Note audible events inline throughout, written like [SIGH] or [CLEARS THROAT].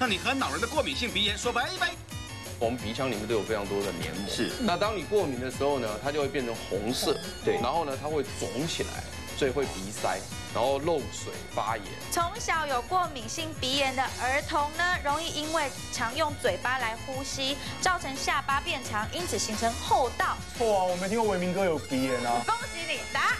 那你和恼人的过敏性鼻炎说拜拜。我们鼻腔里面都有非常多的黏膜，是那当你过敏的时候呢，它就会变成红色，对然后呢，它会肿起来，所以会鼻塞，然后漏水发炎。从小有过敏性鼻炎的儿童呢，容易因为常用嘴巴来呼吸，造成下巴变长，因此形成后道。错啊，我没听过维明哥有鼻炎啊。恭喜你答。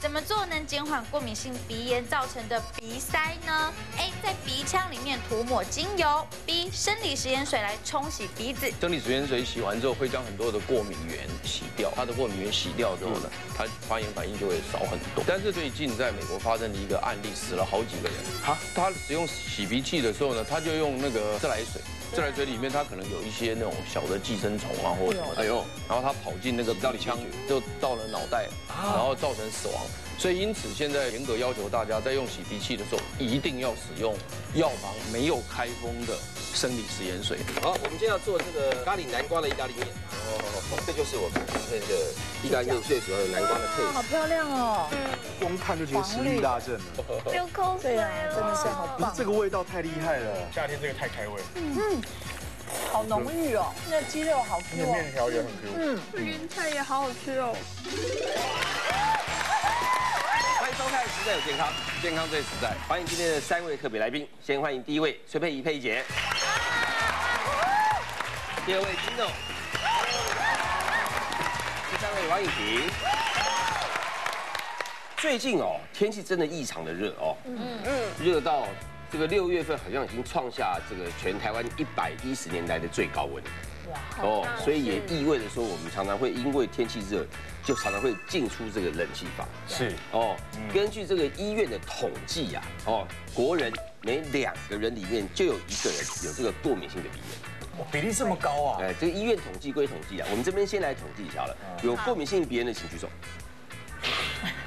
怎么做能减缓过敏性鼻炎造成的鼻塞呢？A. 在鼻腔里面涂抹精油；B. 生理食盐水来冲洗鼻子。生理食盐水洗完之后，会将很多的过敏源洗掉。它的过敏源洗掉之后呢，它发炎反应就会少很多。但是最近在美国发生的一个案例，死了好几个人。他他使用洗鼻器的时候呢，他就用那个自来水，自来水里面它可能有一些那种小的寄生虫啊，或者什么的。哎呦，然后它跑进那个鼻腔，就到了脑袋，然后造成死亡。所以因此现在严格要求大家在用洗鼻器的时候，一定要使用药房没有开封的生理食盐水。好，我们今天要做这个咖喱南瓜的意大利面。哦，这就是我们今天的意大利面最主要的南瓜的配好。漂亮哦，光看就觉得食欲大振了。流口水对啊，真的是好棒，这个味道太厉害了，夏天这个太开胃，嗯好浓郁哦，那鸡肉好 Q 哦，面条也很 Q。云菜也好好吃哦。健康》，健康最实在。欢迎今天的三位特别来宾。先欢迎第一位崔佩仪佩仪姐，第二位金总，第三位王颖婷。最近哦，天气真的异常的热哦，嗯嗯，热到这个六月份好像已经创下这个全台湾一百一十年来的最高温。哦，所以也意味着说，我们常常会因为天气热，就常常会进出这个冷气房。是哦，根据这个医院的统计呀，哦，国人每两个人里面就有一个人有这个过敏性的鼻炎。哇，比例这么高啊！哎，这个医院统计归统计啊，我们这边先来统计一下了。有过敏性鼻炎的请举手。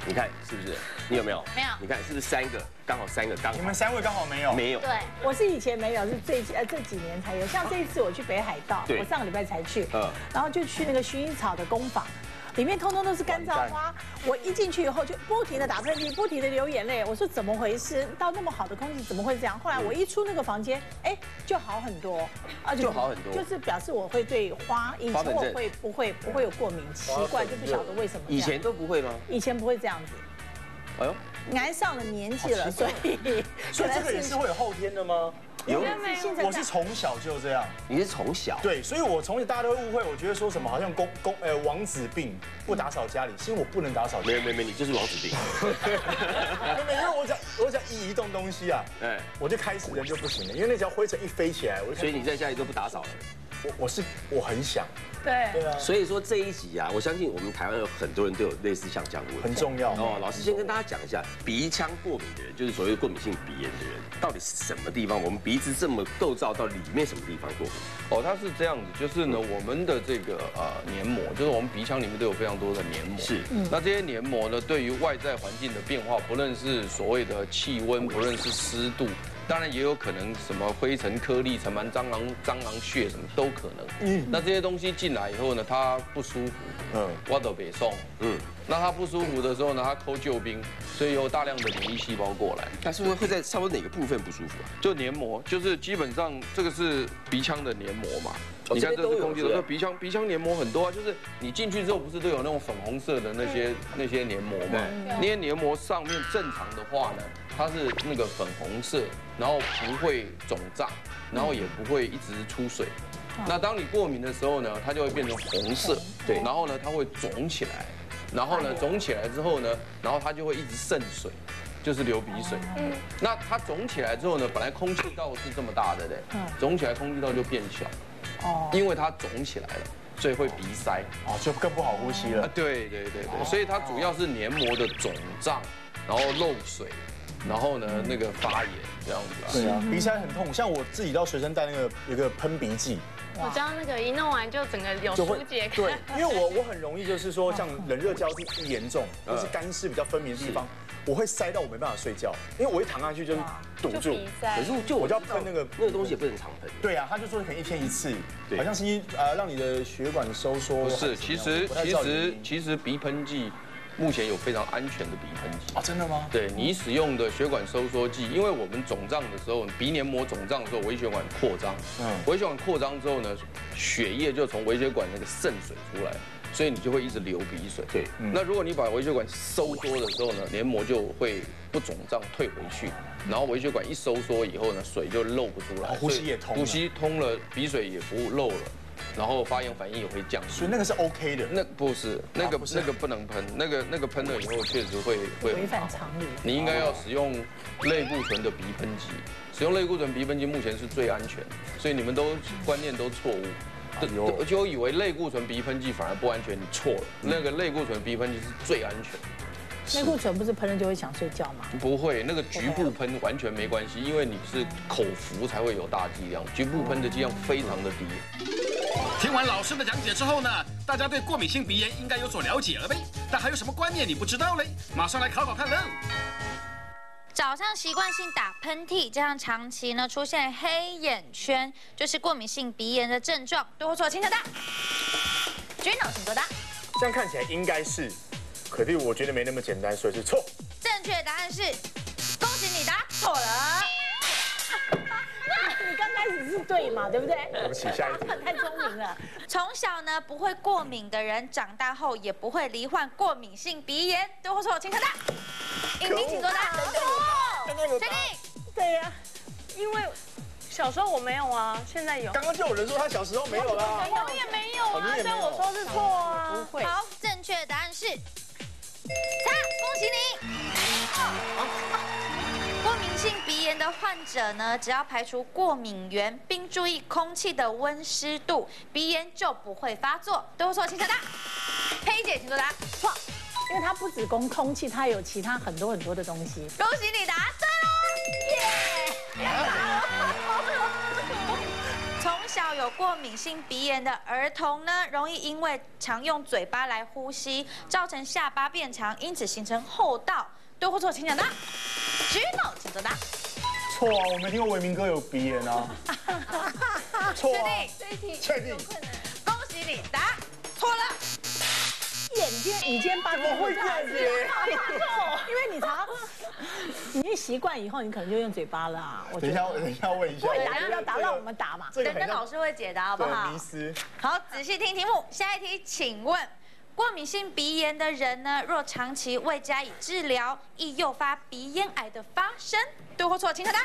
你看是不是？你有没有？没有你看是不是三个？刚好三个，刚好你们三位刚好没有。没有。对，我是以前没有，是最呃这几年才有。像这一次我去北海道，我上个礼拜才去，嗯然后就去那个薰衣草的工坊。里面通通都是干燥花，我一进去以后就不停的打喷嚏，不停的流眼泪。我说怎么回事？到那么好的空气怎么会这样？后来我一出那个房间，哎，就好很多，啊就好很多就是表示我会对花，以前我会不会不会有过敏，奇怪就不晓得为什么。以前都不会吗？以前不会这样子，哎呦，挨上了年纪了，所以所以这个也是会有后天的吗？有我是从小就这样，你是从小对，所以我从小大家都会误会，我觉得说什么好像公公呃王子病不打扫家里，其实我不能打扫，没有没有没有，你就是王子病。[LAUGHS] 没有，因为我只要我只要一移动东西啊，哎，我就开始人就不行了，因为那条灰尘一飞起来，我就所以你在家里都不打扫了。我我是我很想，对，对啊，所以说这一集啊，我相信我们台湾有很多人都有类似像这样的问题。很重要哦，老师先跟大家讲一下，鼻腔过敏的人，就是所谓过敏性鼻炎的人，到底是什么地方？我们鼻子这么构造，到里面什么地方过敏？哦，它是这样子，就是呢，我们的这个呃黏膜，就是我们鼻腔里面都有非常多的黏膜。是那这些黏膜呢，对于外在环境的变化，不论是所谓的气温，不论是湿度，当然也有可能什么灰尘、颗粒、尘螨、蟑螂、蟑螂血什么都可能。嗯，那这些东西进来以后呢，它不舒服，嗯，我都北送，嗯嗯，那他不舒服的时候呢，他抠救兵，所以有大量的免疫细胞过来。那是不是会在差不多哪个部分不舒服啊？就黏膜，就是基本上这个是鼻腔的黏膜嘛。哦你看这是空气的，鼻腔鼻腔黏膜很多啊，就是你进去之后不是都有那种粉红色的那些那些黏膜嘛？那些黏膜上面正常的话呢，它是那个粉红色，然后不会肿胀，然后也不会一直出水。那当你过敏的时候呢，它就会变成红色，对，然后呢它会肿起来，然后呢肿起来之后呢，然后它就会一直渗水。就是流鼻水，嗯，那它肿起来之后呢，本来空气道是这么大的嘞，肿起来空气道就变小，哦，因为它肿起来了，所以会鼻塞，哦，就更不好呼吸啊了，。对对对对，所以它主要是黏膜的肿胀，然后漏水，然后呢那个发炎这样子啊。对啊，鼻塞很痛，像我自己到随身带那个有个喷鼻剂，我知道那个一弄完就整个有疏解感。对，因为我我很容易就是说像冷热交替一严重，或是干湿比较分明的地方，我会塞到我没办法睡觉，因为我一躺下去就是堵住。就鼻塞可。是就我就要喷那个那个东西也不能常喷。对啊，他就说可能一天一次，好像是一呃让你的血管收缩。不是，其实其实其实鼻喷剂目前有非常安全的鼻喷剂。啊，真的吗？对你使用的血管收缩剂，因为我们肿胀的时候，鼻黏膜肿胀的时候，微血管扩张，嗯微血管扩张之后呢，血液就从微血管那个渗水出来，所以你就会一直流鼻水。对那如果你把微血管收缩的时候呢，黏膜就会不肿胀退回去，然后微血管一收缩以后呢，水就漏不出来哦，呼吸也通呼吸通了，鼻水也不漏了，然后发炎反应也会降所以。那个是 OK 的。那不是那个不是那个不能喷，那个那个喷了以后确实会会违反常理。你应该要使用类固醇的鼻喷剂，使用类固醇鼻喷剂目前是最安全，所以你们都观念都错误。呦就就以为类固醇鼻喷剂反而不安全，你错了。那个类固醇鼻喷剂是最安全的，内固醇不是喷了就会想睡觉吗？不会那个局部喷完全没关系，因为你是口服才会有大剂量，局部喷的剂量非常的低。听完老师的讲解之后呢，大家对过敏性鼻炎应该有所了解了呗？但还有什么观念你不知道嘞？马上来考考看喽！早上习惯性打喷嚏，加上长期呢出现黑眼圈，就是过敏性鼻炎的症状。对或错，请抢答。举手，请作答。这样看起来应该是，可是我觉得没那么简单，所以是错。正确答案是，恭喜你答错了。开始是对嘛，对不对？对不起，下一题。太聪明了。[LAUGHS] 从小呢不会过敏的人，长大后也不会罹患过敏性鼻炎。对或错，请看答。尹丁，请作答。错。确定。对呀，因为小时候我没有啊，现在有。刚刚就有人说他小时候没有啦。我也没有啊，所以我说是错啊。不会。好，正确答案是，擦，恭喜你。过敏性鼻炎的患者呢，只要排除过敏源，并注意空气的温湿度，鼻炎就不会发作。对或错，请作答。黑姐，请作答。错，因为它不止供空气，它有其他很多很多的东西。恭喜你答对喽！耶！从小有过敏性鼻炎的儿童呢，容易因为常用嘴巴来呼吸，造成下巴变长，因此形成后道。对或错，请讲答。Gino，请作答。错啊，我没听过维明哥有鼻炎啊。[LAUGHS] 错啊，确定？确定。恭喜你答错了。眼睛，你今天八点会这样子？[LAUGHS] 因为你常，你一习惯以后，你可能就用嘴巴了啊。我等一下，得等一下问一下。会答就要答，让我们答嘛。这个很像等等老师会解答，好不好迷？思。好，仔细听题目。下一题，请问，过敏性鼻炎的人呢，若长期未加以治疗，易诱发鼻咽癌的发生。对或错，请作答。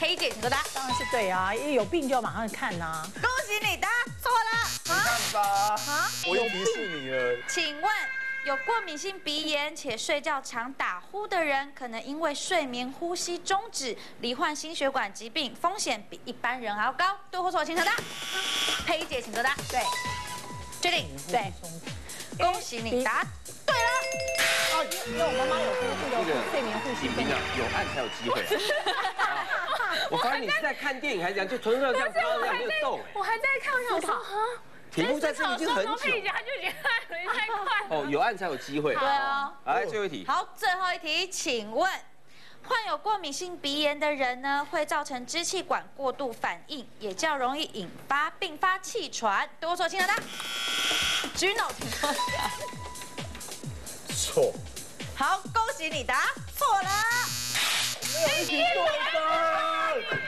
黑姐，请作答。当然是对啊，一有病就要马上看呐。恭喜你答错了。啊看吧，我又鄙视你了。请问，有过敏性鼻炎且睡觉常打呼的人，可能因为睡眠呼吸中止，罹患心血管疾病，风险比一般人还要高。对或错，请作答。佩姐，请作答。对确定？对。恭喜你答对了。哦，因为我妈妈有有有睡眠呼吸症你有按才有机会。啊 [LAUGHS] 我发现你是在看电影还是这样，就纯粹这样，这样没有动。我还在看，我想说啊，题目在这里已经很久。佩姐她就觉得按太快。哦，有按才有机会。对啊。来，最后一题。好，最后一题，请问，患有过敏性鼻炎的人呢，会造成支气管过度反应，也较容易引发并发气喘。对或错，请作答。Gino，请作答。错。好，恭喜你答错了。一起对分。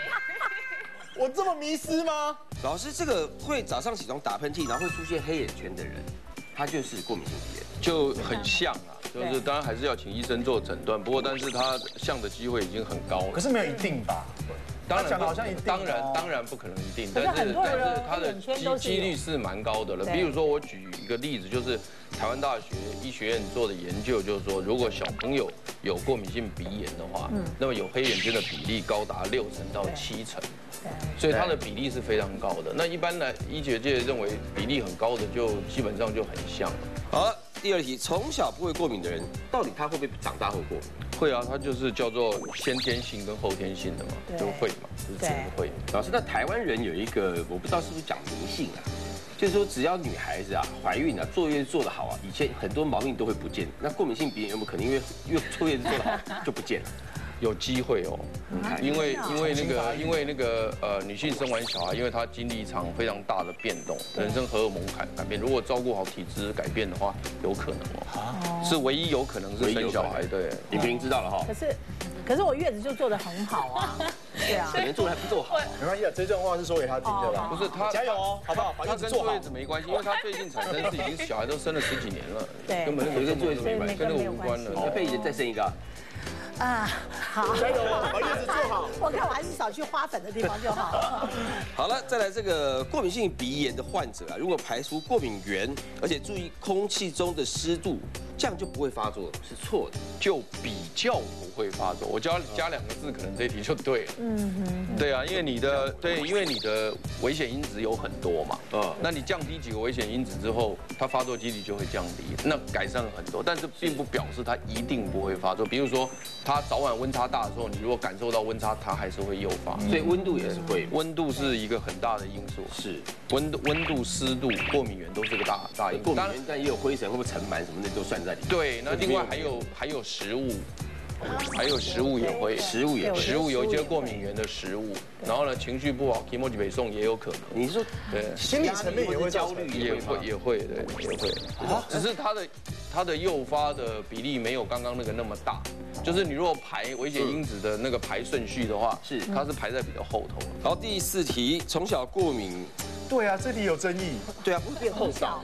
我这么迷失吗？老师，这个会早上起床打喷嚏，然后会出现黑眼圈的人，他就是过敏性鼻炎。就很像啊，就是当然还是要请医生做诊断，不过但是他像的机会已经很高了可。是没有一定吧？当然好像一定哦当然当然不可能一定，但是但是它的几几率是蛮高的了。比如说我举一个例子，就是台湾大学医学院做的研究，就是说如果小朋友有过敏性鼻炎的话，嗯那么有黑眼圈的比例高达六成到七成，所以它的比例是非常高的。那一般来医学界认为比例很高的，就基本上就很像了。好了，第二题，从小不会过敏的人，到底他会不会长大后过敏？会啊，他就是叫做先天性跟后天性的嘛，对就会嘛，就是真的会。老师，那台湾人有一个，我不知道是不是讲迷信啊，就是说只要女孩子啊怀孕啊坐月子做得好啊，以前很多毛病都会不见。那过敏性鼻炎有没有可能因为因为坐月子做得好就不见了？有机会哦，因为因为那个因为那个呃女性生完小孩，因为她经历一场非常大的变动，人生荷尔蒙改改变，如果照顾好体质改变的话，有可能哦，是唯一有可能是生小孩，对，李平知道了哈。可，是可是我月子就做的很好啊，[LAUGHS] 对啊。可。能做的还不够好。没关系啊，这段话是说给他听的啦。不是他加油哦，好不好？把他月子做好。跟坐月。子没关系，因为他最近产生是已经小孩都生了十几年了，对。根本那个跟坐月子没关系，跟那个无关了。那。佩姐再生一个啊，啊，好，加油哦，把月子做好。我看我还是少去花粉的地方就好。[LAUGHS] 好了，再来这个过敏性鼻炎的患者啊，如果排除过敏源，而且注意空气中的湿度，这样就不会发作，是错的。就比较不会发作。我加加两个字，可能这一题就对了。嗯哼，对啊，因为你的对，因为你的危险因子有很多嘛。嗯嗯，那你降低几个危险因子之后，它发作几率就会降低，那改善了很多。但是并不表示它一定不会发作。比如说，它早晚温差大的时候，你如果感受到温差，它还是会诱发。所以温度也是会。温度是一个很大的因素，是温度、温度、湿度、过敏源都是个大大因素。当然过敏源，但也有灰尘，会不会尘螨什么的都算在里面。对，那另外还有还有食物，还有食物也会，食物也会。食物有一些过敏源的食物，然后呢情绪不好 e m o j i 北送也有可能，你是说对，心理层面也会焦虑也会也会对也会，只是它的它的诱发的比例没有刚刚那个那么大，就是你如果排危险因子的那个排顺序的话，是。它是排在比较后头。然后，第四题，从小过敏，对啊，这里有争议，对啊，不会变后少。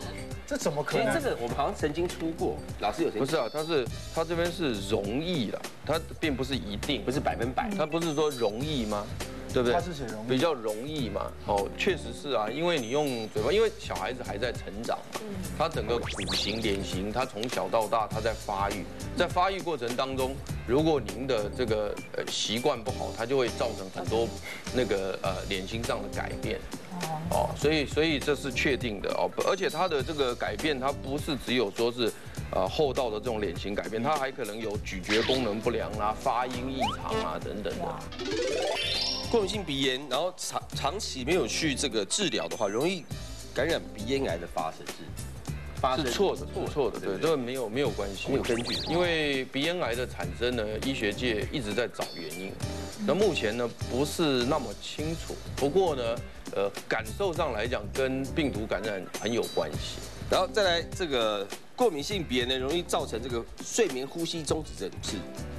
这怎么可其实能？这个我们好像曾经出过，老师有曾经不是啊，它是它这边是容易的，它并不是一定，不是百分百，它不是说容易吗？对不对？它是写容易比较容易嘛。哦，确实是啊，因为你用嘴巴，因为小孩子还在成长嘛，他整个骨型、脸型，他从小到大他在发育，在发育过程当中，如果您的这个呃习惯不好，它就会造成很多那个呃脸型上的改变。哦，所以所以这是确定的哦，而且它的这个改变，它不是只有说是，呃后道的这种脸型改变，它还可能有咀嚼功能不良啦、发音异常啊等等的。过敏性鼻炎，然后长长期没有去这个治疗的话，容易感染鼻咽癌的发生是发生。是错的，是错的，对，这个没有没有关系，没有根据。因为鼻咽癌的产生呢，医学界一直在找原因，那目前呢不是那么清楚，不过呢，呃，感受上来讲跟病毒感染很有关系。然后再来这个过敏性鼻炎呢，容易造成这个睡眠呼吸中止症，是。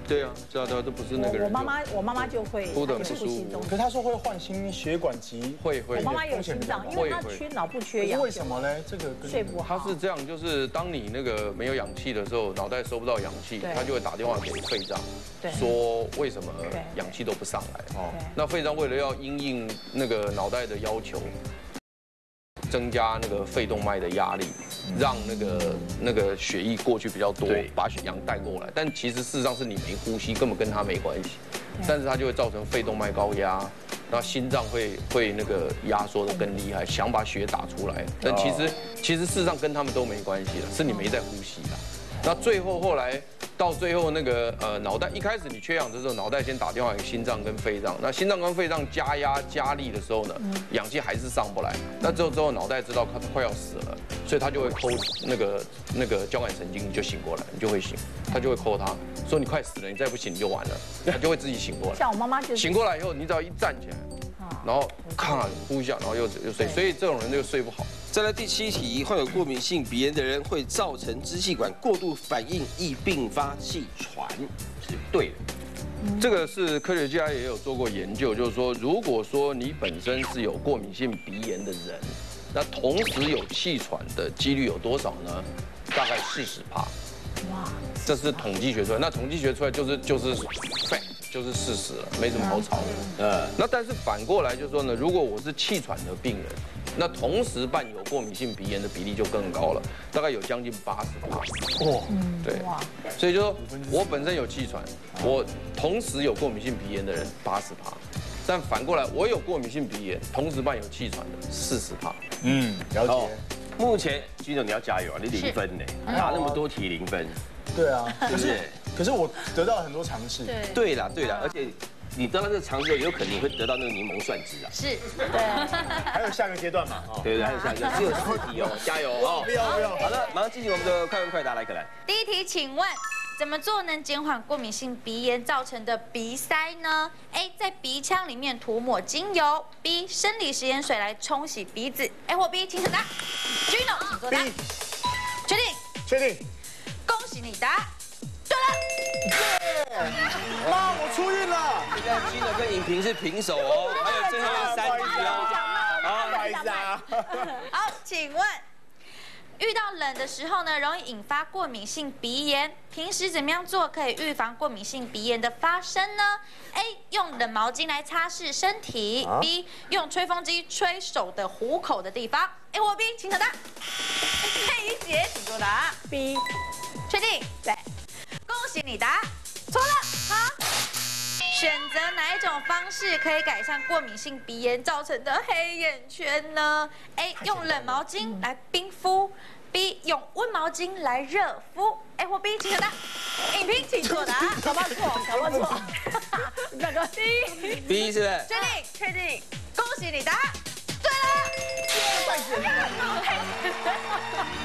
对啊，是啊，对啊，这不是那个人。我我妈妈我妈妈就会哭得不舒服。可是他说会患心血管疾，会会。我妈妈有心脏，因为她缺脑不缺氧，是为什么呢？这个跟睡不好？她是这样，就是当你那个没有氧气的时候，脑袋收不到氧气，她就会打电话给肺脏，对。说为什么氧气都不上来哦。那肺脏为了要因应那个脑袋的要求，增加那个肺动脉的压力，让那个那个血液过去比较多，把血氧带过来。但其实事实上是你没呼吸，根本跟它没关系。但是它就会造成肺动脉高压，那心脏会会那个压缩的更厉害，想把血打出来。但其实其实事实上跟他们都没关系了，是你没在呼吸啦。那最后后来到最后那个呃脑袋一开始你缺氧的时候，脑袋先打电话给心脏跟肺脏，那心脏跟肺脏加压加力的时候呢，氧气还是上不来。那之后之后脑袋知道快快要死了，所以他就会抠那个那个交感神经，你就醒过来，你就会醒，他就会抠他，说你快死了，你再不醒你就完了，他就会自己醒过来。像我妈妈就是醒过来以后，你只要一站起来，然后咔呼一下，然后又又睡，所以这种人就睡不好。再来第七题，患有过敏性鼻炎的人会造成支气管过度反应，易并发气喘，是对的。这个是科学家也有做过研究，就是说，如果说你本身是有过敏性鼻炎的人，那同时有气喘的几率有多少呢？大概四十帕。哇，这是统计学出来，那统计学出来就是就是 fact，就是事实了，没什么好吵的。嗯，那但是反过来就是说呢，如果我是气喘的病人，那同时伴有过敏性鼻炎的比例就更高了，大概有将近八十趴。哇，对，所以就说我本身有气喘，我同时有过敏性鼻炎的人八十趴，但反过来我有过敏性鼻炎，同时伴有气喘的四十趴。嗯，了哦解。目前军总你要加油啊，你零分呢，打那么多题零分，对啊，就是？可是我得到了很多尝试。对，对啦对啦，而且你得到这个尝试，有可能你会得到那个柠檬蒜汁啊，是，对还有下个阶段嘛？哦，对对？还有下一个只有四题哦，加油哦！不要不要。好的，马上进行我们的快问快答，来可来。第一题，请问怎么做能减缓过敏性鼻炎造成的鼻塞呢？A. 在鼻腔里面涂抹精油。B. 生理食盐水来冲洗鼻子。A 或 B，请抢答。Gino，请作答。确定？确定。恭喜你答。妈，我出运了。现在金的跟影评是平手哦，还有最后的三题哦。好，不好意思啊。好，请问，遇到冷的时候呢，容易引发过敏性鼻炎。平时怎么样做可以预防过敏性鼻炎的发生呢？A. 用冷毛巾来擦拭身体。B. 用吹风机吹手的虎口的地方。A 或 B，请抢答。佩仪姐，请作答。B 确定？对，恭喜你答错了。好，选择哪一种方式可以改善过敏性鼻炎造成的黑眼圈呢？A. 用冷毛巾来冰敷，B. 用温毛巾来热敷。A 或 B，请抢答。影评 [LAUGHS] 请作答。搞不好错，搞不好错。[LAUGHS] 那个 [LAUGHS] B B 是不是？确定？确定？恭喜你答对了。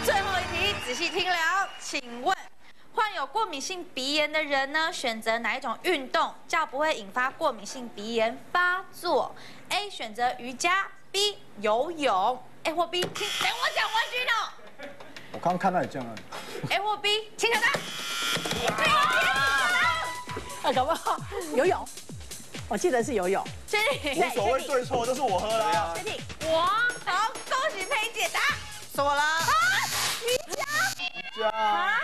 最后一题，仔细听了，请问患有过敏性鼻炎的人呢，选择哪一种运动较不会引发过敏性鼻炎发作？A. 选择瑜伽，B. 游泳。A 或 B，请等我讲完句呢。我刚刚看到你这样。A 或 B，请抢答。啊，搞不好游泳，我记得是游泳。确定？无所谓对错，都是我喝的啊。确定？我好，恭喜佩姐答错了。啊，瑜伽。加。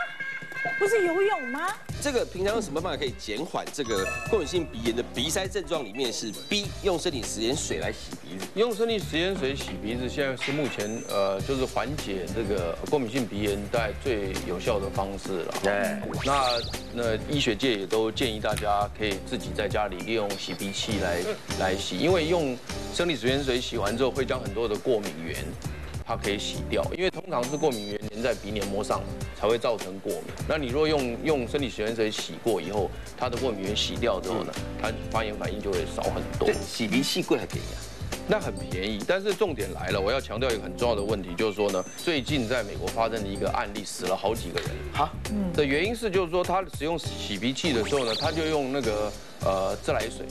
不是游泳吗？这个平常用什么办法可以减缓这个过敏性鼻炎的鼻塞症状？里面是 B 用生理食盐水来洗鼻子。用生理食盐水洗鼻子，现在是目前呃，就是缓解这个过敏性鼻炎带最有效的方式了。对，那那医学界也都建议大家可以自己在家里利用洗鼻器来来洗，因为用生理食盐水洗完之后会将很多的过敏源。它可以洗掉，因为通常是过敏原粘在鼻黏膜上才会造成过敏。那你若用用生理食盐水洗过以后，它的过敏原洗掉之后呢，它发炎反应就会少很多对。，洗鼻器贵还便宜啊？那很便宜，但是重点来了，我要强调一个很重要的问题，就是说呢，最近在美国发生的一个案例，死了好几个人。哈，嗯，的原因是就是说，他使用洗鼻器的时候呢，他就用那个呃自来水，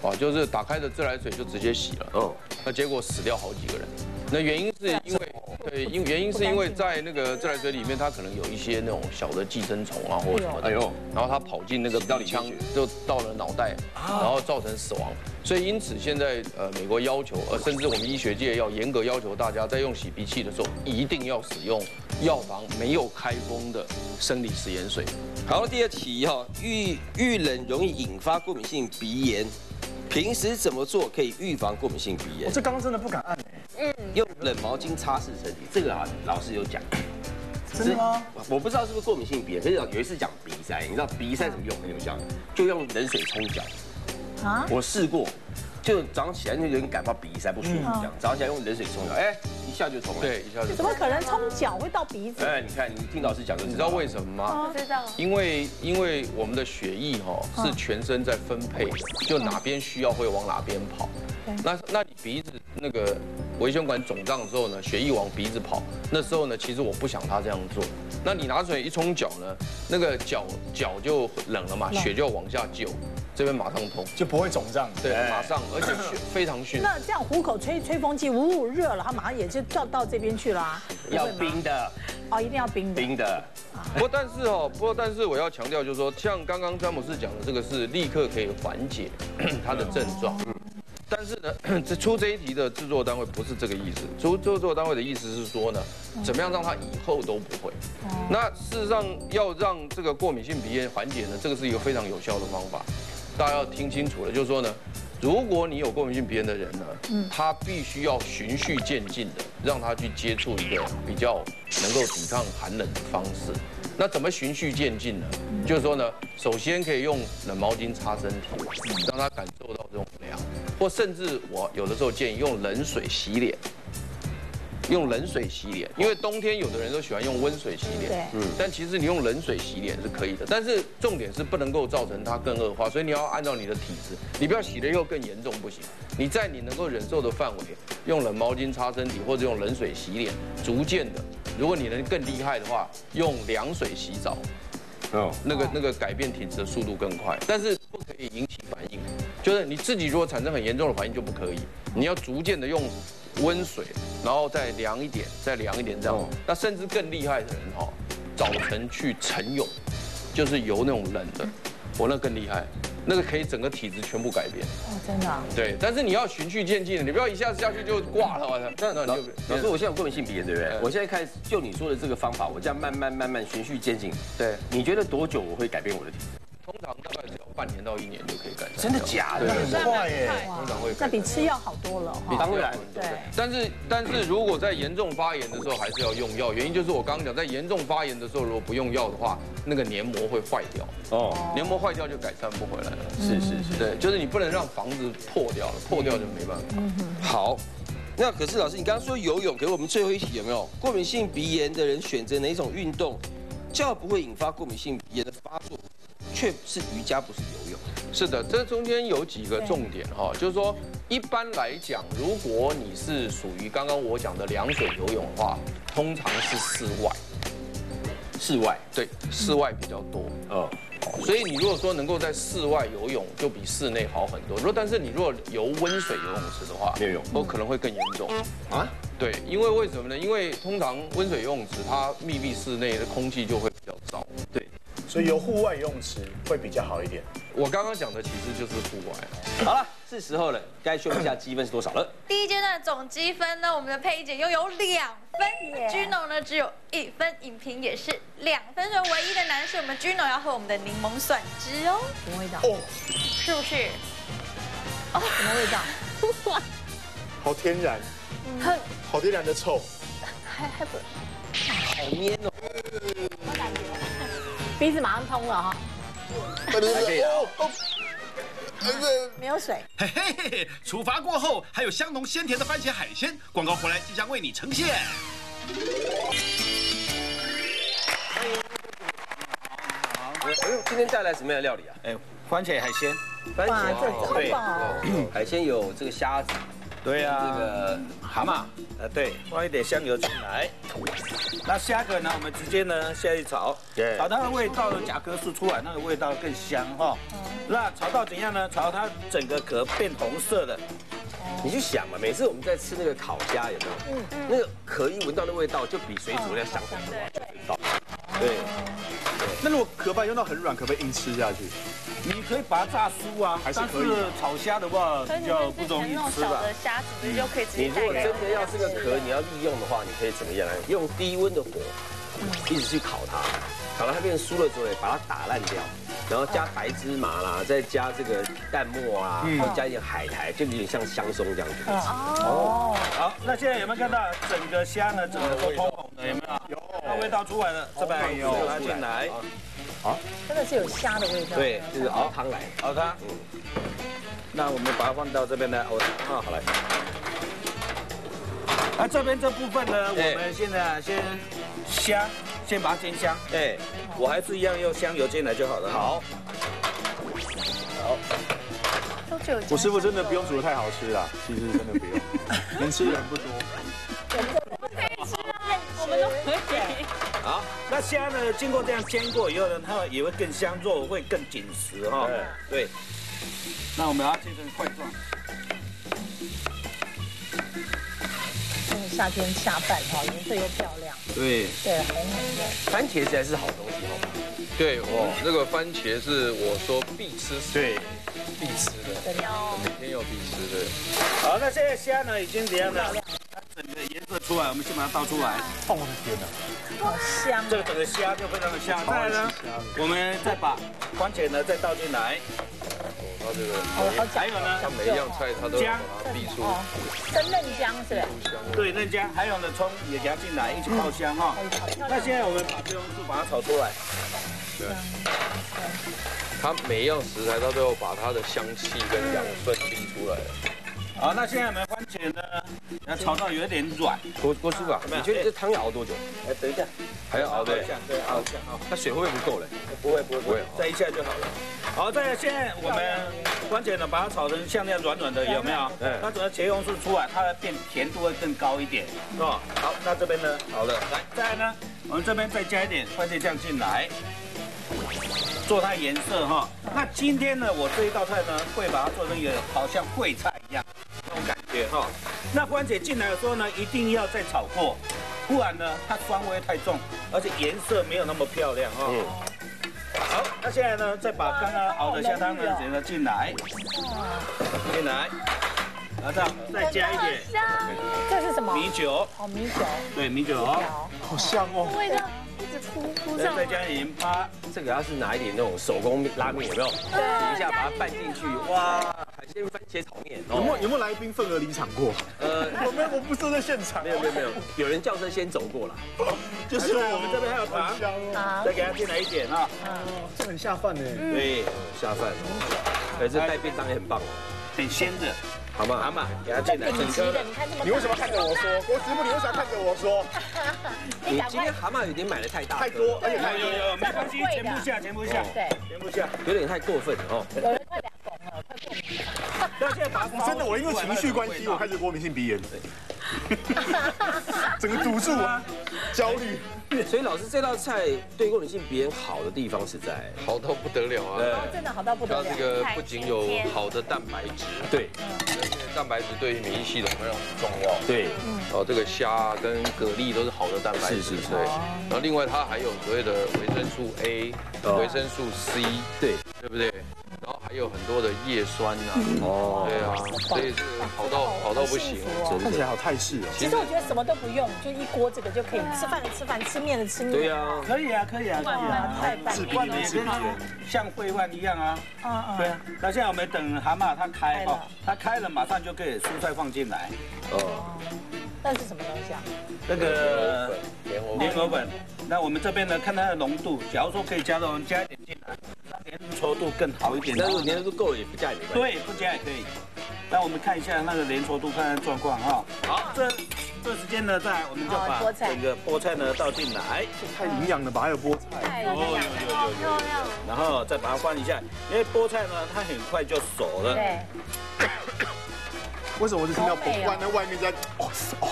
哦，就是打开的自来水就直接洗了。嗯，那结果死掉好几个人。那原因是因为对，因原因是因为在那个自来水里面，它可能有一些那种小的寄生虫啊或者什么的，哎呦，然后它跑进那个鼻腔就到了脑袋，然后造成死亡。所以因此现在呃美国要求，呃甚至我们医学界要严格要求大家在用洗鼻器的时候，一定要使用药房没有开封的生理食盐水。好，第二题哈，遇遇冷容易引发过敏性鼻炎，平时怎么做可以预防过敏性鼻炎我？这刚刚真的不敢按哎。用冷毛巾擦拭身体，这个啊老师有讲。真的吗？我不知道是不是过敏性鼻炎，可是有一次讲鼻塞，你知道鼻塞怎么用？很有效，就用冷水冲脚。啊？我试过，就早上起来就有点感冒鼻塞不舒服这样，早上起来用冷水冲脚，哎，一下就通了。对，，一下就怎么可能冲脚会到鼻子？哎，你看你听老师讲就你知道为什么吗？知道。因为因为我们的血液哈是全身在分配的，就哪边需要会往哪边跑。那那你鼻子那个微血管肿胀之后呢，血液往鼻子跑，那时候呢，其实我不想他这样做。那你拿水一冲脚呢，那个脚脚就冷了嘛，血就往下就，这边马上通。就不会肿胀。对，马上，而且迅 [COUGHS] 非常迅速。那这样虎口吹吹风机，呜呜热了，它马上也就到到这边去了啊。要冰的，哦，一定要冰的。冰的。不过但是哦，不过但是我要强调就是说，像刚刚詹姆斯讲的，这个是立刻可以缓解 [CLEARS THROAT] 他的症状。但是呢，这 [COUGHS] 出这一题的制作单位不是这个意思，出制作单位的意思是说呢，怎么样让他以后都不会。那事实上要让这个过敏性鼻炎缓解呢，这个是一个非常有效的方法，大家要听清楚了，就是说呢。如果你有过敏性鼻炎的人呢，他必须要循序渐进的让他去接触一个比较能够抵抗寒冷的方式。那怎么循序渐进呢？就是说呢，首先可以用冷毛巾擦身体，让他感受到这种凉，或甚至我有的时候建议用冷水洗脸。用冷水洗脸，因为冬天有的人都喜欢用温水洗脸，对。嗯，但其实你用冷水洗脸是可以的，但是重点是不能够造成它更恶化，所以你要按照你的体质，你不要洗了以后更严重不行，你在你能够忍受的范围，用冷毛巾擦身体或者用冷水洗脸，逐渐的，如果你能更厉害的话，用凉水洗澡，哦，那个那个改变体质的速度更快，但是不可以引起反应，就是你自己如果产生很严重的反应就不可以，你要逐渐的用温水，然后再凉一点，再凉一点这样。那甚至更厉害的人哈，早晨去晨泳，就是游那种冷的，我那更厉害。那个可以整个体质全部改变哦，真的。对，但是你要循序渐进的，你不要一下子下去就挂了。那那老老师，我现在有过敏性鼻炎，对不对？我现在开始就你说的这个方法，我这样慢慢慢慢循序渐进。对，你觉得多久我会改变我的体质？通常大概只要半年到一年就可以改善。真的假的？很快耶，通常会。那比吃药好多了。当然，对。但是但是如果在严重发炎的时候，还是要用药。原因就是我刚刚讲，在严重发炎的时候，如果不用药的话，那个黏膜会坏掉。哦。黏膜坏掉就改善不回来了。是是是。对，就是你不能让房子破掉了，破掉就没办法。好。那可是老师，你刚刚说游泳，给我们最后一题有没有？过敏性鼻炎的人选择哪种运动，较不会引发过敏性鼻炎的发作？却是瑜伽，不是游泳。是的，这中间有几个重点哈，就是说，一般来讲，如果你是属于刚刚我讲的凉水游泳的话，通常是室外。室外，对，室外比较多。嗯，所以你如果说能够在室外游泳，就比室内好很多。如果但是你如果游温水游泳池的话，没有用，都可能会更严重。啊？对，因为为什么呢？因为通常温水游泳池它密闭室内的空气就会比较糟。对。所以有户外游泳池会比较好一点。我刚刚讲的其实就是户外。好了，是时候了，该宣布一下积分是多少了。第一阶段总积分呢，我们的佩姐拥有两分，Gino 呢只有一分，影评也是两分。所以唯一的难是我们 Gino 要喝我们的柠檬蒜汁哦。什么味道？哦，是不是？哦，什么味道？[LAUGHS] 好天然，很好天然的臭，还还不，好黏哦。鼻子马上通了哈，没有水。嘿嘿嘿，处罚过后还有香浓鲜甜的番茄海鲜，广告回来即将为你呈现。好，哎呦，今天带来什么样的料理啊？哎，番茄海鲜，番茄对，海鲜有这个虾子。对呀，这个蛤蟆，呃，对，放一点香油进来。那虾壳呢，我们直接呢下去炒，炒它的味道的甲壳素出来，那个味道更香哈。那炒到怎样呢？炒到它整个壳变红色的。你就想嘛，每次我们在吃那个烤虾，有没有？嗯嗯。那个壳一闻到的味道，就比水煮要香很多。对。对。那如果壳把用到很软，可不可以硬吃下去？你可以把它炸酥啊，但是炒虾的话比较不容易吃吧。的虾子就可以直接你如果真的要这个壳你要利用的话，你可以怎么样呢？用低温的火，一直去烤它，烤到它变成酥了之后，把它打烂掉，然后加白芝麻啦，再加这个蛋末啊，再加一点海苔，就有点像香松这样子。哦。好，那现在有没有看到整个虾呢？整个都通红的，有没有？有。那味道出来了，这边有拿进来。好，真的是有虾的味道。对，就是熬汤来，熬汤。嗯，那我们把它放到这边来熬汤。啊，好来。那这边这部分呢，我们现在先香，先把它煎香。哎，我还是一样用香油煎来就好了。好。好。我师傅真的不用煮的太好吃了，其实真的不用，[LAUGHS] 能吃的人不多。好，那虾呢？经过这样煎过以后呢，它也会更香，肉会更紧实哈。对。那我们要切成块状。夏天下饭哈，颜色又漂亮。对。对，红红的。番茄才是好东西哦。对，哦，那个番茄是我说必吃。对，必吃的。每天要必吃的。好，那现在虾呢已经怎样了？整个颜色出来，我们先把它倒出来。哦，我的天哪，好香！这个整个虾就非常的香。再来呢，我们再把番茄呢再倒进来。哦，它这个还有呢，像每一样菜它都把它逼出。是嫩姜是吧？对，嫩姜，还有呢葱也加进来一起爆香哈。那现在我们把西红柿把它炒出来。对。它每一样食材它都要把它的香气跟养分逼出来。好，那现在我们番茄呢，要炒到有点软。郭郭师傅啊，你觉得这汤要熬多久？哎，等一下，还要熬一下，对，熬一下啊。那水会不会不够嘞？不会，不会，不会，再一下就好了。好，再现在我们番茄呢，把它炒成像那样软软的，有没有？对。那整个茄红素出来，它的变甜度会更高一点，是吧？好，那这边呢？好的，来，再来呢，我们这边再加一点番茄酱进来。做它颜色哈。那今天呢，我这一道菜呢，会把它做成一个好像烩菜一样那种感觉哈。那番茄进来的时候呢，一定要再炒过，不然呢，它酸味太重，而且颜色没有那么漂亮哈。好，那现在呢，再把刚刚熬的虾汤呢，整个进来，进来，然后这样再加一点这是什么？米酒，哦，米酒。对，米酒哦，好香哦。味道一直扑扑上来。再加点盐巴，这个要是拿一点那种手工拉面，有没有？一下把它拌进去，哇，海鲜番茄炒面有没有哦。有没有来宾份额离场过？呃，[LAUGHS] 我没有，我不是在现场。没有没有没有，有人叫声先走过了。就是我们这边还有糖再给他进来一点啊，这很下饭呢。对，下饭哦，可是带便当也很棒哦，很鲜的，好吗？蛤蟆给他进来，整车的，你为什么看着我说？我直播，你为什么看着我说？[LAUGHS] 你今天蛤蟆有点买的太大，太多，而且太多。有有有，没关系，填不下，填不下，对，全部下。有点太过分了哦。有人快两桶了，快过敏了。那现在把它真的，我因为情绪关系，我开始过敏性鼻炎，[LAUGHS] 整个堵住啊，焦虑。所以老师这道菜对过敏性鼻炎好的地方是在，好到不得了啊！对真的好到不得了。它这个不仅有好的蛋白质，对而且蛋白质对于免疫系统非常重要。对，哦，这个虾跟蛤蜊都是好的蛋白质，是是是对。然后另外它还有所谓的维生素 A、哦维生素 C，对，对不对？然后还有很多的叶酸呐，哦对啊，所以这个好到好到不行。哦看起来好泰式哦。其实我觉得什么都不用，就一锅这个就可以吃饭的吃饭，吃面的吃面。对呀，可以啊，可以啊，可以啊，，太棒了。治鼻炎，治鼻炎。像烩饭一样啊。嗯嗯对啊，那现在我们等蛤蟆它开哦，它开了马上就可以蔬菜放进来，哦，那是什么东西啊？那个莲藕莲藕粉。那我们这边呢，看它的浓度，假如说可以加的，我们加一点进来，让粘稠度更好一点。但如果粘度够了也不加也没关系。对，不加也可以。那我们看一下那个粘稠度，看看状况哈。好，这这时间呢，再来我们就把好菠菜这个菠菜呢倒进来，太营养了吧？还有菠菜。太哦有有有有有，然后再把它翻一下，因为菠菜呢它很快就熟了。对，为什么我就听到不关在外面在哦哦，啊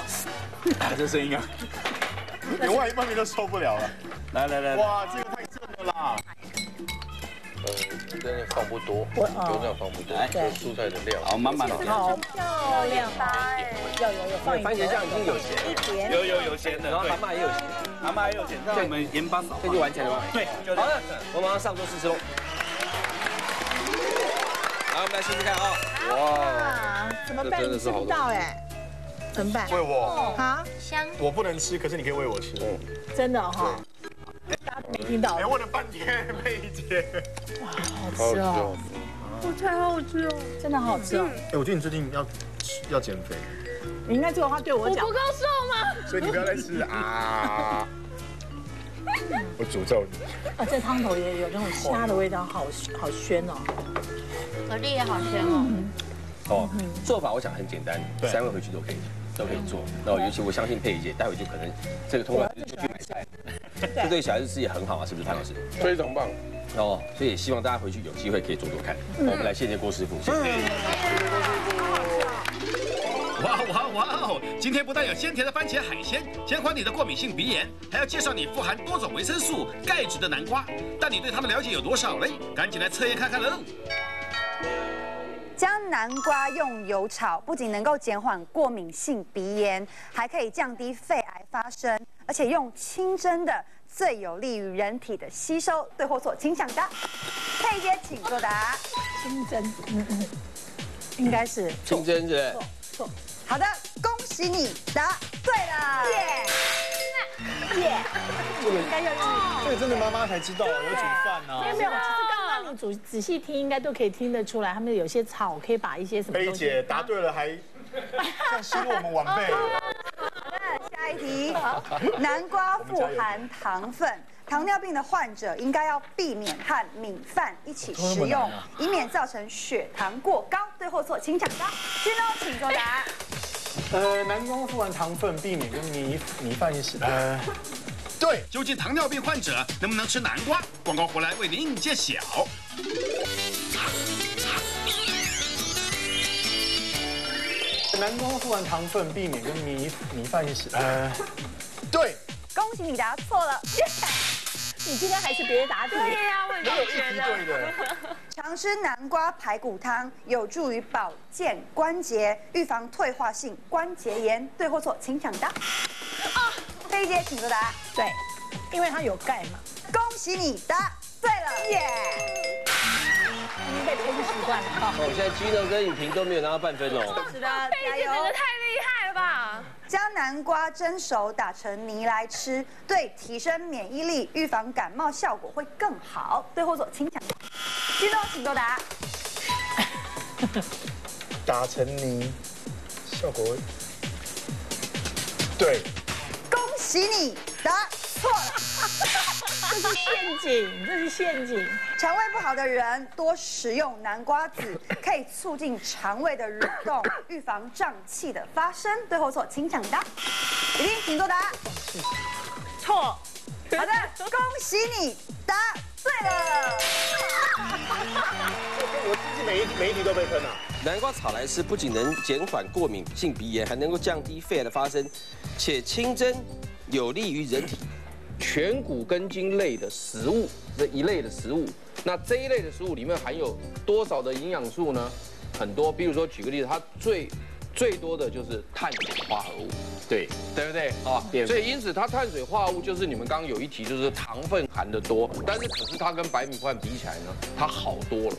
这声音啊，连外外面都受不了了。来来来，哇，这个太正了啦！呃，真的放不多，我油量放不多，就蔬菜的量。好满满的。好漂亮吧！有有有，番茄酱已经有咸一点。有有有咸的，然后对蛤，蟆也有咸，蛤蟆也有咸，让我们盐巴少这就完成了吗？对，就这样好的，我马上上桌试吃喽。来，我们来试试看啊。哇，啊，怎么办？你吃不到哎，怎么办？喂我，啊，香我不能吃，可是你可以喂我吃。真的哈，大家都没听到哎，，问了半天，佩姐。好吃哦，我太好吃哦！真的好好吃哦。哎，我觉得你最近要要减肥，你应该这个话对我讲我不，够瘦吗？所以你不要再吃啊！我诅咒你。啊，这汤头也有那种虾的味道，好好鲜哦。蛤蜊也好鲜哦。哦，做法我想很简单，对三位回去都可以都可以做。那尤其我相信佩仪姐，待会就可能这个通过就去买菜，这对小孩子吃也很好啊，是不是潘老师？非常棒。哦，所以也希望大家回去有机会可以做做看。我们来谢谢郭师傅，谢谢。哇哇哇哦！今天不但有鲜甜的番茄海鲜，减缓你的过敏性鼻炎，还要介绍你富含多种维生素、钙质的南瓜。但你对它们了解有多少嘞？赶紧来测验看看喽！将南瓜用油炒，不仅能够减缓过敏性鼻炎，还可以降低肺癌发生，而且用清蒸的最有利于人体的吸收。对或错，请抢答。佩姐，请作答。清蒸，嗯嗯，应该是清蒸是错。好的，恭喜你答对了。耶！耶！应该要用。这个真的妈妈才知道，有煮饭啊没有没有，其实刚刚你仔仔细听，应该都可以听得出来，他们有些草可以把一些什么东西。佩姐答对了，还在奚落我们晚辈。[LAUGHS] 好的下一题，[LAUGHS] 南瓜富含糖分，糖尿病的患者应该要避免和米饭一起食用，以免造成血糖过高。对或错，请抢答。君哦，请作答。呃，南瓜富含糖分，避免跟米米饭一起。呃，对，究竟糖尿病患者能不能吃南瓜？广告回来为您揭晓。南瓜富含糖分，避免跟米米饭一起。呃，对，恭喜你答错了。耶你今天还是别答题。对呀，我也没有一觉题对得。的。常吃 [LAUGHS] 南瓜排骨汤有助于保健关节，预防退化性关节炎。对或错，请抢答。啊，飞姐，请作答。对，因为它有钙嘛。恭喜你答对了，耶！已经被喷习惯了哈。哦，现在 Gino 跟影评都没有拿到半分哦。是的，佩加油！将南瓜蒸熟打成泥来吃，对提升免疫力、预防感冒效果会更好。最后做，请抢答。金东，请作答。[LAUGHS] 打成泥，效果对，恭喜你答错了。这是陷阱，这是陷阱。肠胃不好的人多食用南瓜子，[LAUGHS] 可以促进肠胃的蠕动，预防胀气的发生。对或错，请抢答。一定，请作答。错，好的，恭喜你答对了。我自己每一每一题都被坑了。南瓜炒来吃，不仅能减缓过敏性鼻炎，还能够降低肺癌的发生，且清蒸有利于人体。全谷根茎类的食物这一类的食物，那这一类的食物里面含有多少的营养素呢？很多，比如说举个例子，它最最多的就是碳水化合物，对，对不对啊？所以因此它碳水化合物就是你们刚刚有一题就是糖分含的多，但是可是它跟白米饭比起来呢，它好多了。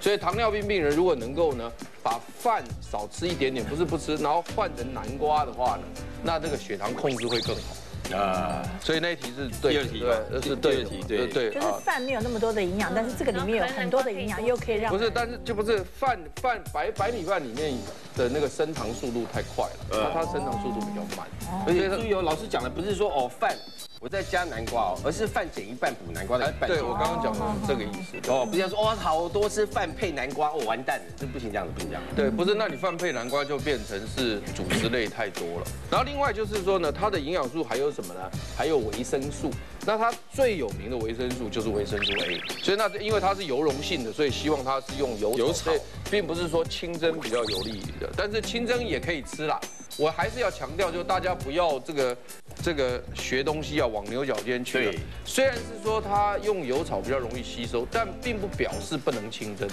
所以糖尿病病人如果能够呢，把饭少吃一点点，不是不吃，然后换成南瓜的话呢，那这个血糖控制会更好。啊，所以那一题是对，第二题。吧对，呃是对第二题对。对就是饭没有那么多的营养，但是这个里面有很多的营养，又可以让不是，但是就不是饭饭白白米饭里面的那个升糖速度太快了，它它升糖速度比较慢，而且注意哦，老师讲的不是说哦饭我在加南瓜哦，而是饭减一半补南瓜的一半。对我刚刚讲的是这个意思。哦，不要说哦好多吃饭配南瓜哦完蛋了，这不行这样子，不行这样。对，不是，那你饭配南瓜就变成是主食类太多了。然后另外就是说呢，它的营养素还有什么呢？还有维生素。那它最有名的维生素就是维生素 A。所以那因为它是油溶性的，所以希望它是用油油炒并不是说清蒸比较有利的，但是清蒸也可以吃啦。我还是要强调，就是大家不要这个这个学东西要往牛角尖去了。虽然是说它用油炒比较容易吸收，但并不表示不能清蒸。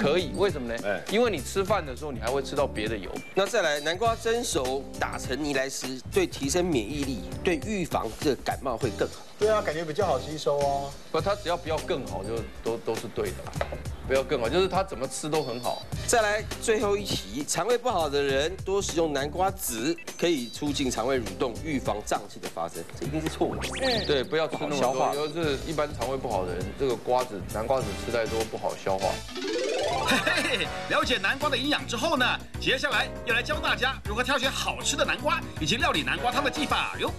可以，为什么呢？哎因为你吃饭的时候，你还会吃到别的油。那再来，南瓜蒸熟打成泥来吃，对提升免疫力，对预防这个感冒会更好。对啊，感觉比较好吸收哦。不，它只要不要更好，就都都是对的。不要更好，就是它怎么吃都很好。再来最后一题，肠胃不好的人多食用南瓜籽，可以促进肠胃蠕动，预防胀气的发生。这一定是错的。对，不要吃那么消化多。尤其是一般肠胃不好的人，这个瓜子、南瓜籽吃太多不好消化。嘿 [LAUGHS] 嘿嘿，了解南瓜的营养之后呢，接下来要来教大家如何挑选好吃的南瓜，以及料理南瓜汤的技法哟。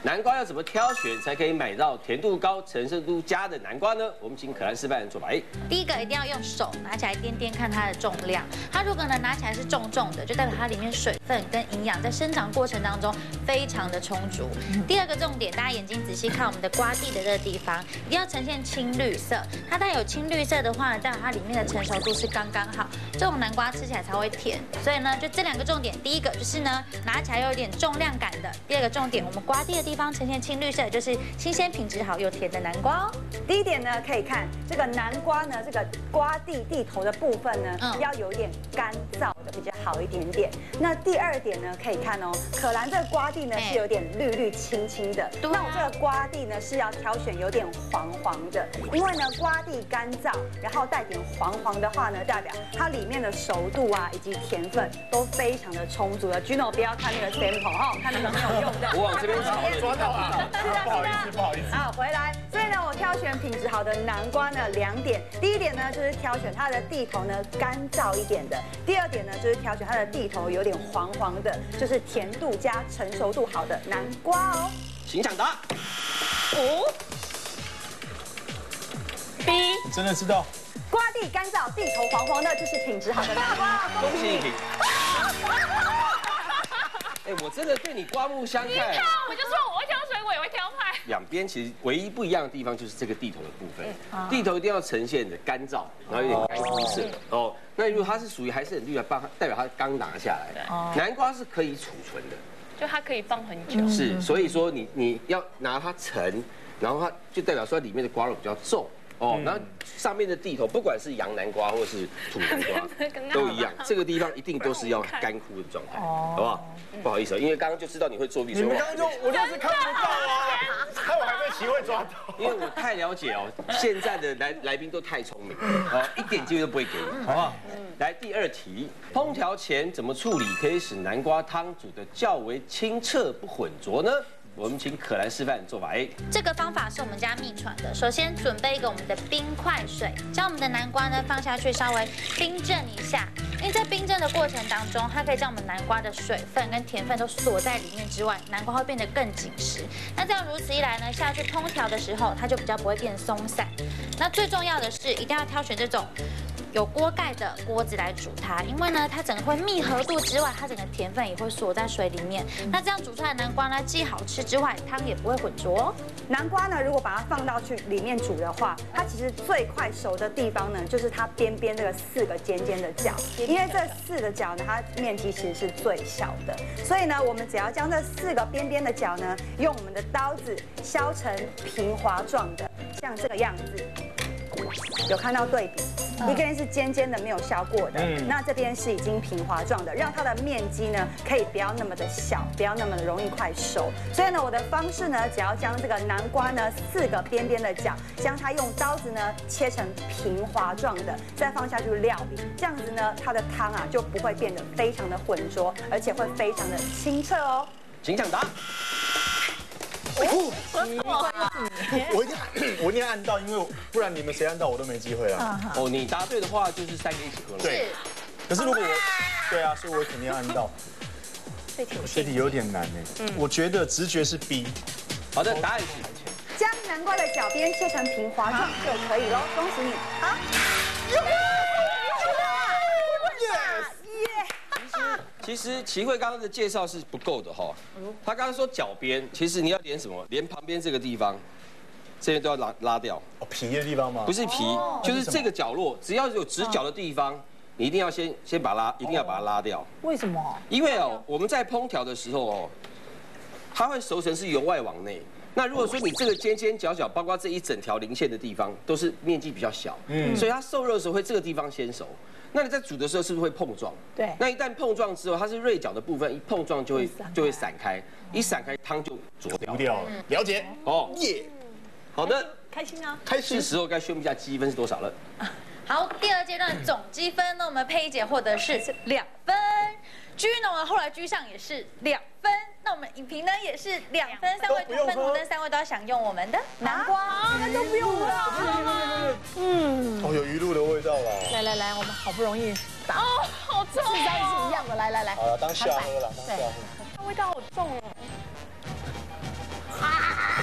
南瓜要怎么挑选才可以买到甜度高、成色度佳的南瓜呢？我们请可兰示范做吧。哎，第一个一定要用手拿起来掂掂看它的重量，它如果呢拿起来是重重的，就代表它里面水分跟营养在生长过程当中非常的充足。第二个重点，大家眼睛仔细看我们的瓜蒂的这个地方，一定要呈现青绿色，它带有青绿色的话呢，代表它里面的成熟度是刚刚好，这种南瓜吃起来才会甜。所以呢，就这两个重点，第一个就是呢拿起来有点重量感的，第二个重点，我们瓜蒂的地方呈现青绿色，就是新鲜品质好又甜的南瓜哦。第一点呢，可以看这个南瓜呢，这个瓜蒂地头的部分呢，嗯要有点干燥的比较好一点点。那第二点呢，可以看哦，可兰这个瓜蒂呢哎是有点绿绿青青的，那我这个瓜地呢是要挑选有点黄黄的，因为呢瓜地干燥，然后带点黄黄的话呢，代表它里面的熟度啊以及甜分都非常的充足了。Gino 不要看那个 sample 哈，看那个没有用的。[LAUGHS] 我往这边走抓到了，不好意思，不好意思。好，回来。所以呢，我挑选品质好的南瓜呢，两点。第一点呢，就是挑选它的地头呢干燥一点的；第二点呢，就是挑选它的地头有点黄黄的，就是甜度加成熟度好的南瓜哦。请抢答。五 B 真的知道，瓜地干燥，地头黄黄的，就是品质好的南瓜。[LAUGHS] 恭喜你。[LAUGHS] 哎，我真的对你刮目相看。我就说我会挑水果，也会挑派。两边其实唯一不一样的地方就是这个地头的部分，地头一定要呈现的干燥，然后有点干枯色哦。那如果它是属于还是很绿的，代代表它刚拿下来。南瓜是可以储存的，就它可以放很久。是，所以说你你要拿它盛，然后它就代表说里面的瓜肉比较重哦，然后上面的地头不管是洋南瓜或是土南瓜 [LAUGHS] 都一样，这个地方一定都是要干枯的状态，好不好？不好意思哦，因为刚刚就知道你会作弊，所以我你们刚刚就我就是看不到啊，害我还被齐慧抓到。[LAUGHS] 因为我太了解哦，现在的来来宾都太聪明，哦，一点机会都不会给你，好不好？来第二题，烹调前怎么处理可以使南瓜汤煮的较为清澈不浑浊呢？我们请可兰示范做法 A。这个方法是我们家秘传的。首先准备一个我们的冰块水，将我们的南瓜呢放下去，稍微冰镇一下。因为在冰镇的过程当中，它可以将我们南瓜的水分跟甜分都锁在里面之外，南瓜会变得更紧实。那这样如此一来呢，下去烹调的时候，它就比较不会变松散。那最重要的是，一定要挑选这种。有锅盖的锅子来煮它，因为呢，它整个会密合度之外，它整个甜分也会锁在水里面。那这样煮出来的南瓜呢，既好吃之外，汤也不会浑浊哦。南瓜呢，如果把它放到去里面煮的话，它其实最快熟的地方呢，就是它边边这个四个尖尖的角，因为这四个角呢，它面积其实是最小的，所以呢，我们只要将这四个边边的角呢，用我们的刀子削成平滑状的，像这个样子。有看到对比，一边是尖尖的没有削过的，那这边是已经平滑状的，让它的面积呢可以不要那么的小，不要那么的容易快熟。所以呢，我的方式呢，只要将这个南瓜呢四个边边的角，将它用刀子呢切成平滑状的，再放下去料理，这样子呢，它的汤啊就不会变得非常的浑浊，而且会非常的清澈哦。请抢答。我一定我一定要按到，因为不然你们谁按到我都没机会了。哦，你答对的话就是三个一起喝了。对。可是如果我，对啊，所以我肯定要按到。这题有点难呢。我觉得直觉是 B。好的，答案是。将南瓜的脚边切成平滑状就可以喽，恭喜你。好。其实齐慧刚刚的介绍是不够的哈，他刚刚说脚边，其实你要连什么？连旁边这个地方，这些都要拉拉掉。哦，皮的地方吗？不是皮，就是这个角落，只要有直角的地方，你一定要先先把它拉，一定要把它拉掉。为什么？因为哦，我们在烹调的时候哦，它会熟成是由外往内。那如果说你这个尖尖角角，包括这一整条零线的地方，都是面积比较小，嗯，所以它受热的时候会这个地方先熟。那你在煮的时候是不是会碰撞？对。那一旦碰撞之后，它是锐角的部分一碰撞就会就会散开，一散开汤就浊掉。掉了。了解。哦。耶。好的。开心啊。开心。是时候该宣布一下积分是多少了。[LAUGHS] 好，第二阶段总积分呢，我们佩姐获得是两分，居农后来居上也是两分。那我们影评呢也是两分，三位同分同灯，三位都要享用我们的南瓜，那都不用了。嗯，哦，有鱼露的味道了。来来来，我们好不容易打，哦，好重，四张是一样的。来来来，好了，当下喝了，当下喝。它味道好重哦。啊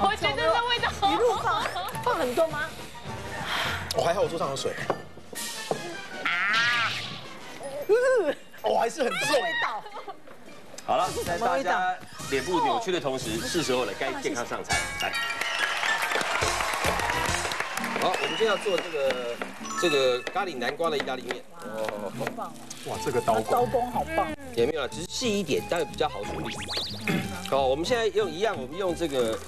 我觉得这味道鱼露放放很多吗？我还好，我桌上有水。啊，我还是很重。味道。好了，在大家脸部扭曲的同时，是时候了，该健康上菜。来，好，我们今天要做这个这个咖喱南瓜的意大利面。哦，好棒哦！哇，这个刀工刀工好棒。也没有了，只是细一点，但是比较好处理。好，我们现在用一样，我们用这个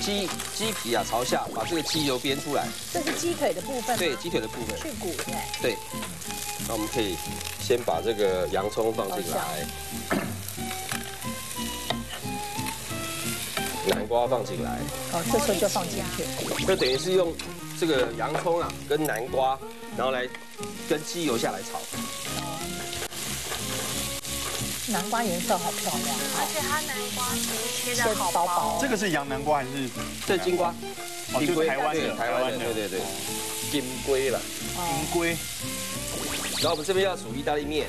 鸡鸡皮啊朝下，把这个鸡油煸出来。这是鸡腿的部分。对，鸡腿的部分。去骨对。对。那我们可以先把这个洋葱放进来。[COUGHS] 南瓜放进来，哦，这时候就放进去，就等于是用这个洋葱啊跟南瓜，然后来跟鸡油下来炒。南瓜颜色好漂亮，而且它南瓜其实切的好薄。这个是洋南瓜还是这金瓜？金龟，台湾的，台湾的，对对对，金龟了，金龟。然后我们这边要煮意大利面。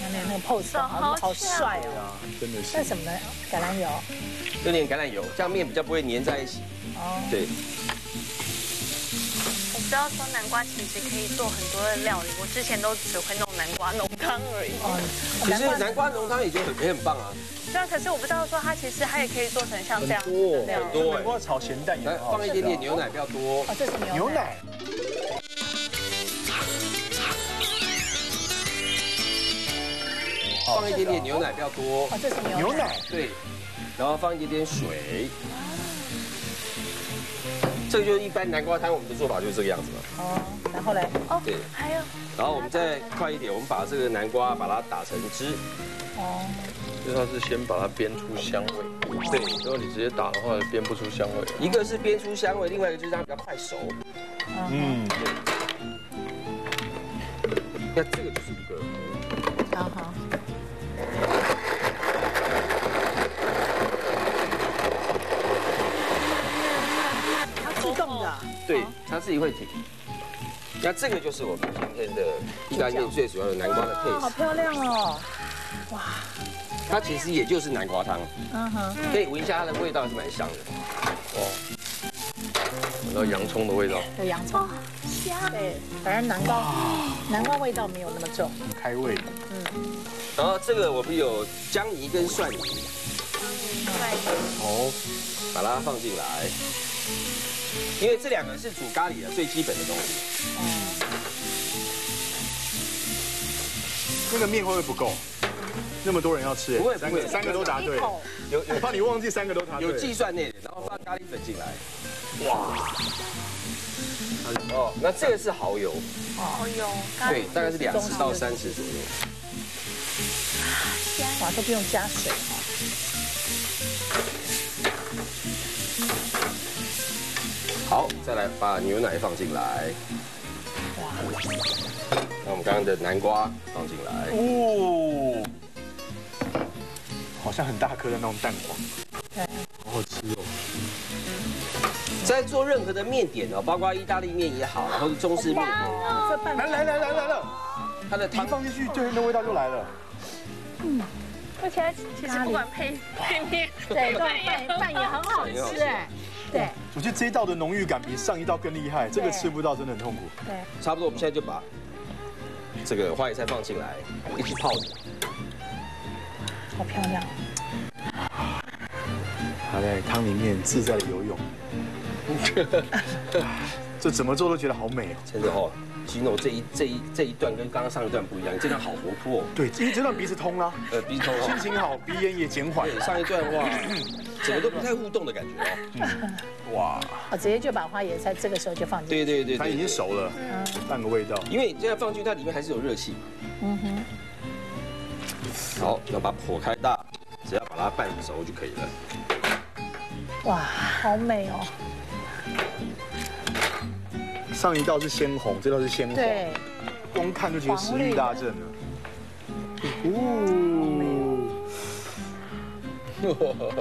那那个 pose 好好帅啊，真的是。那什么呢？橄榄油。用点橄榄油，这样面比较不会粘在一起。哦。对。我知道说南瓜其实可以做很多的料理，我之前都只会弄南瓜浓汤而已。哦。其实南瓜浓汤已经很也很棒啊。对啊，可是我不知道说它其实它也可以做成像这样。多很多。南瓜炒咸蛋也好。放一点点牛奶比较多。哦，这是牛奶。放放一点点牛奶，不要多。哦，这是牛牛奶，对，然后放一点点水。这个就是一般南瓜汤，我们的做法就是这个样子嘛。哦，然后嘞，哦，对，还有然后我们再快一点，我们把这个南瓜把它打成汁。哦，因为它是先把它煸出香味，对，如果你直接打的话，煸不出香味。一个是煸出香味，另外一个就是让它比较快熟。嗯，那这个就是一个它自己会停。那这个就是我们今天的意大利面最主要的南瓜的配哇，好，漂亮哦，哇。它其实也就是南瓜汤，嗯哼，可以闻一下它的味道是蛮香的。闻到洋葱的味道，有洋葱，香，对，反正南瓜南瓜味道没有那么重，很开胃。然后这个我们有姜泥跟蒜泥，哦，把它放进来，因为这两个是煮咖喱的最基本的东西。那个面会不会不够？那么多人要吃，不会不会三个三个都答对，有我怕你忘记三个都答对。有计算内的，然后放咖喱粉进来。哇！哦，那这个是蚝油，蚝油，对，大概是两十到三十左右。哇，都不用加水来把牛奶放进来。那我们刚刚的南瓜放进来。哦，好像很大颗的那种蛋黄，对，好好吃哦。在做任何的面点哦，包括意大利面也好，或者中式面来来来来来了，它的汤放进去，就那味道就来了。嗯。而且其实不管配配面，对，拌拌也很好吃。哎，对我觉得这一道的浓郁感比上一道更厉害，这个吃不到真的很痛苦。对，差不多，我们现在就把这个花椰菜放进来，一起泡着。好漂亮，它在汤里面自在的游泳，[LAUGHS] 这怎么做都觉得好美哦。真的哦，吉诺这一这一这一段跟刚刚上一段不一样，这段好活泼哦，对，因为这段鼻子通啦，呃，鼻头心哦，情好，鼻炎也减缓。对，上一段哇，[LAUGHS] 整个都不太互动的感觉哦。哇，我直接就把花椰菜这个时候就放进去，对对对，它已经，熟了，半个味道。因为你这样放进去，它里面还是有热气。嗯哼，好，要把火开大，只要把它拌熟就可以了。哇，好美哦，上一道是鲜红，这道是鲜黄，对，光看就觉得食欲大振了。哦，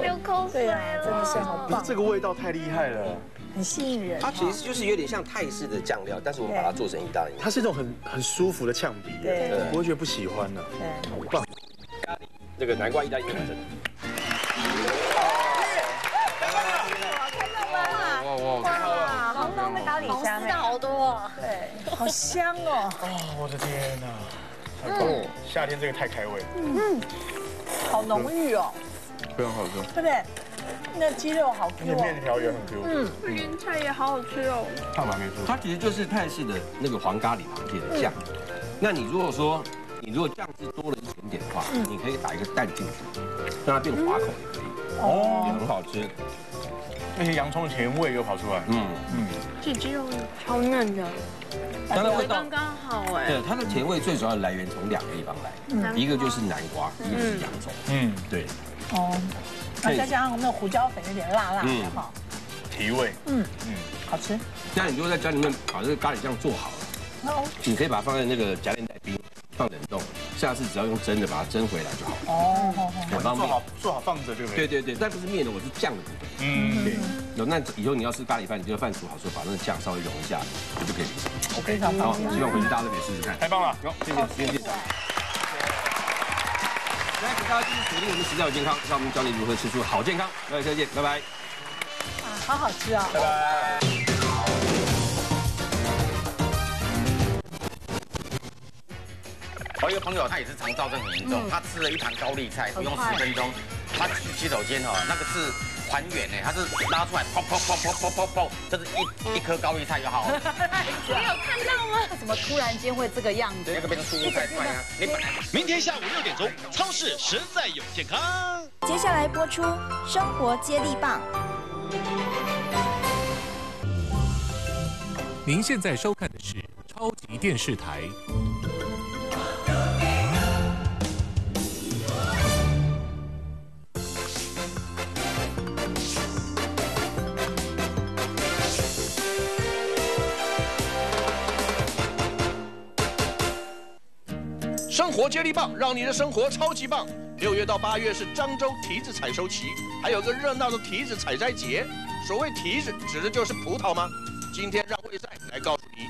流口水对啊，真的是了。好棒，这个味道太厉害了，很吸引人，它其实就是有点像泰式的酱料，但是我们把它做成意大利面。它是一种很很舒服的呛鼻，对我不会觉得不喜欢呢。对，好棒！咖喱那个南瓜意大利面完成。哇哇！哇，红浓的咖喱红香哎，丝的好多哦，对，好香哦，哦，我的天哪，太棒了！夏天这个太开胃了。嗯，好浓郁哦，非常好吃。对不对？那鸡肉好而 Q 哦，面条也很 Q 嗯。云菜也好好吃哦。看完没错，它其实就是泰式的那个黄咖喱螃蟹的酱。那你如果说你如果酱汁多了一点点的话，你可以打一个蛋进去，让它变滑口也可以，也哦，很好吃。那些洋葱的甜味又跑出来。嗯，嗯，这鸡肉超嫩的，它的味道刚，刚好哎。对它的甜味最主要的来源从两个地方来，一个就是南瓜，一个是洋葱。嗯，对，哦，那再加上那个胡椒粉有点辣辣的嗯。哈，提味。嗯。嗯，好吃。那你如果在家里面把这个咖喱酱做好了，哦。你可以把它放在那个夹链袋冰，放冷冻，下次只要用蒸的把它蒸回来就好，哦很方便。做好做好放着就可以。对，对对，但不是面的，我是酱的部分。嗯，对。有那以后你要吃咖喱饭，你就饭煮好之后，把那个酱稍微融一下，你就可以吃。非常好。希望回去大家都可以试试看。太棒了。有，谢谢，谢谢。来，给大家继续锁定我们食教健康，让我们教你如何吃出好健康。各位再见，拜拜。啊好好吃啊。拜拜。我一个朋友，他也是肠燥症很严重，他吃了一盘高丽菜，不用十分钟，他去洗手间哦，那个是还原呢，他是拉出来，砰砰砰砰砰砰砰，这是一一颗高丽菜就好了。[LAUGHS] 你有看到吗？怎么突然间会这个样子？那个变成蔬菜块啊！你本来明天下午六点钟，超市实在有健康。接下来播出《生活接力棒》。您现在收看的是超级电视台。活接力棒，让你的生活超级棒。六月到八月是漳州提子采收期，还有个热闹的提子采摘节。所谓提子，指的就是葡萄吗？今天让魏赛来告诉你。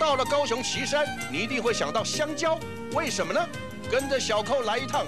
到了高雄旗山，你一定会想到香蕉，为什么呢？跟着小寇来一趟。